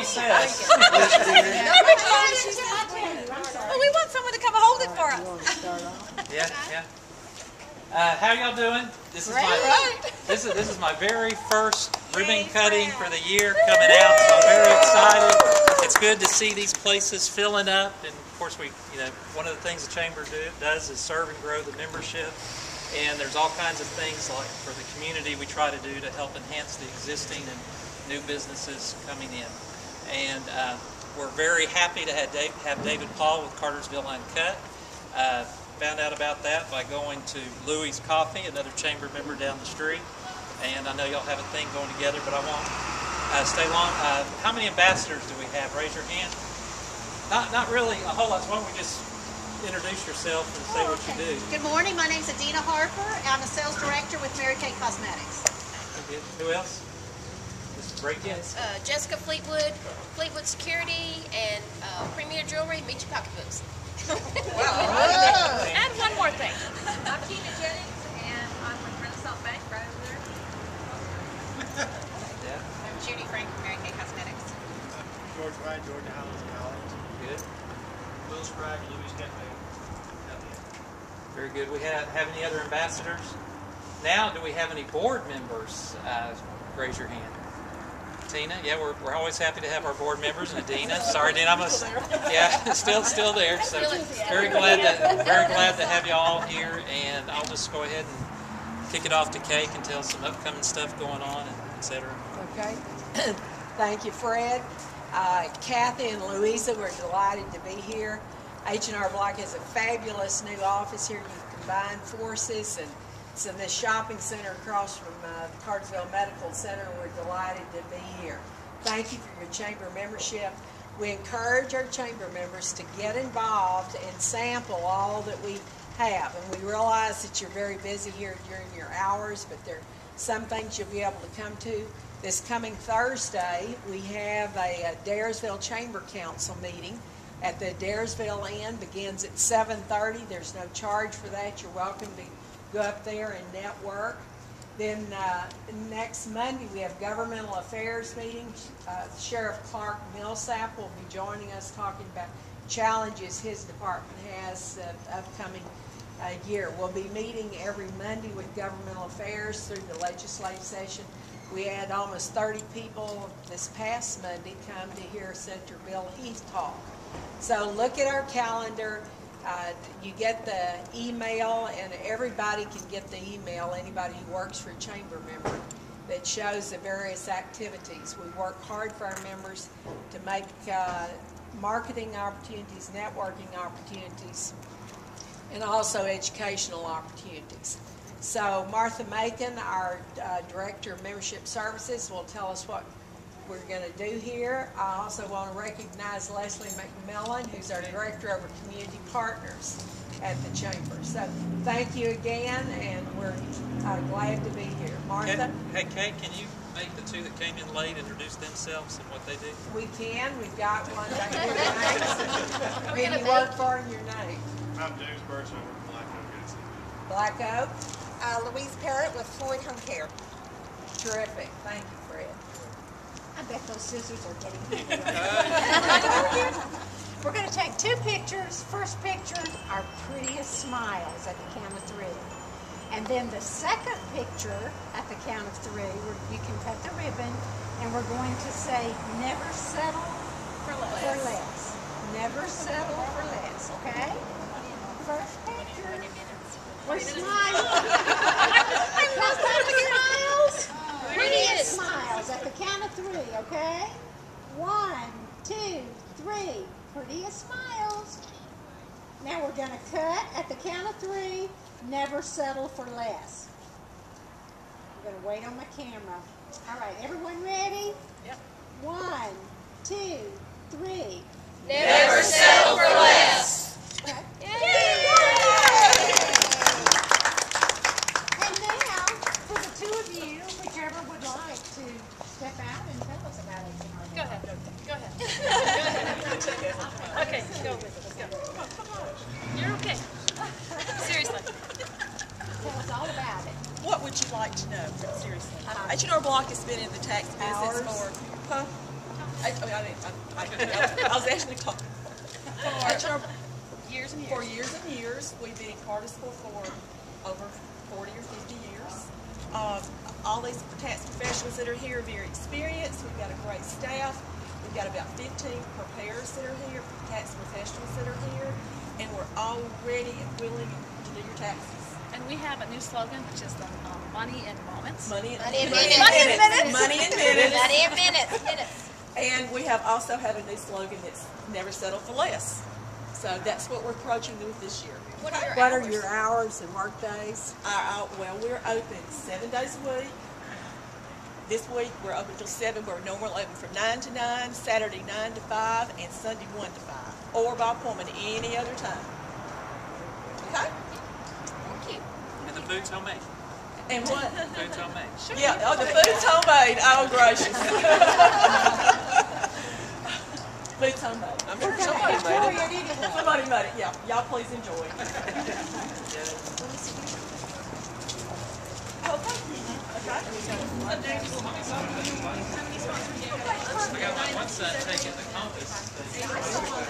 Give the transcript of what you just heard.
she says. Well, we want someone to come hold it for us. Yeah, yeah. Uh, how y'all doing? This is my this is this is my very first ribbon cutting for the year coming out, so I'm very excited. It's good to see these places filling up, and of course we, you know, one of the things the chamber do, does is serve and grow the membership. And there's all kinds of things like for the community we try to do to help enhance the existing and new businesses coming in. And uh, we're very happy to have Dave, have David Paul with Cartersville Uncut. Uh, found out about that by going to Louie's Coffee, another chamber member down the street. And I know y'all have a thing going together, but I won't uh, stay long. Uh, how many ambassadors do we have? Raise your hand. Not, not really a whole lot. So why don't we just introduce yourself and say what you do? Good morning, my name is Adina Harper. I'm a sales director with Mary Kay Cosmetics. Who else? Mr. Breakin? uh, Jessica Fleetwood, Fleetwood Security, and uh, Premier Jewelry, Meet Your Pocketbooks. And one more thing. I'm Tina Jennings, and I'm with Renaissance Bank right over there. Yeah, I'm Judy Frank from Mary Kay Cosmetics. George Wright, Georgia Highlands College. good. Will Sprague, Louis Cafe. Very good. We have, have any other ambassadors? Now, do we have any board members? Uh, raise your hand. Tina, yeah, we're, we're always happy to have our board members. And Adina, sorry, Dina, I'm a, yeah, still still there. So very glad to very glad to have you all here. And I'll just go ahead and kick it off to Kay and tell some upcoming stuff going on, and et cetera. Okay. Thank you, Fred. Uh, Kathy and Louisa, we're delighted to be here. H&R Block has a fabulous new office here. You combine forces, and in this shopping center across from uh, the Cartersville Medical Center. We're delighted to be here. Thank you for your chamber membership. We encourage our chamber members to get involved and sample all that we have. And we realize that you're very busy here during your hours, but there are some things you'll be able to come to. This coming Thursday, we have a, a Daresville Chamber Council meeting at the Daresville Inn. Begins at 7:30. There's no charge for that. You're welcome to go up there and network. Then uh, next Monday, we have governmental affairs meeting. Uh, Sheriff Clark Millsap will be joining us talking about challenges his department has uh, upcoming uh, year. We'll be meeting every Monday with governmental affairs through the legislative session. We had almost 30 people this past Monday come to hear Senator Bill Heath talk. So look at our calendar. Uh, you get the email, and everybody can get the email, anybody who works for a chamber member, that shows the various activities. We work hard for our members to make uh, marketing opportunities, networking opportunities, and also educational opportunities. So Martha Macon, our uh, Director of Membership Services, will tell us what we're going to do here. I also want to recognize Leslie McMillan, who's our Director of our Community Partners at the Chamber. So thank you again, and we're uh, glad to be here. Martha? Hey, Kate, can you make the two that came in late introduce themselves and what they do? We can, we've got one back here tonight. Who do you work for and your name? I'm James Birch, I'm with Black Oak Gas. Black Oak? Uh, Louise Parrott with Floyd Home Care. Terrific, thank you, Fred. I bet those scissors are getting bigger. We're going to take two pictures. First picture, our prettiest smiles at the count of three. And then the second picture at the count of three, where you can cut the ribbon, and we're going to say, never settle for less. For less. Never settle for less, okay? First picture. We're smiling. smiles. Prettiest smiles at the count of three, okay? One, two, three. Prettiest smiles. Now we're going to cut at the count of three. Never settle for less. I'm going to wait on my camera. All right, everyone ready? Yep. One, two, three. Never settle for less. Okay. And now, for the two of you, whichever would like to step out and tell us about it. Go ahead, go ahead. Okay, go with it, let's go. You're okay. Seriously. Tell us all about it. What would you like to know, seriously? H&R Block has been in the tax business for, huh? I, I mean, I I, I, I was actually talking. For Years and for years and years, we've been in Cartersville for over forty or fifty years. Um, all these tax professionals that are here are very experienced. We've got a great staff. We've got about fifteen preparers that are here, tax professionals that are here, and we're all ready and willing to do your taxes. And we have a new slogan, which is the um, money in moments. Money in Money in money minutes. Money in minutes. Not in minutes, minutes. And we have also have a new slogan that's never settle for less. So that's what we're approaching with this year. What are your What are hours? your hours and work days? Our, our, well, we're open seven days a week. This week we're open till seven. We're normally open from nine to nine, Saturday nine to five, and Sunday one to five, or by appointment any other time. Okay? Thank you. And the food's homemade. And what? Food's homemade. Yeah, oh, the food's homemade. Oh, gracious. food's homemade. I'm sure somebody made it. Somebody made it. Yeah, y'all please enjoy. Oh, thank you. Okay. We got my one son taking the compass.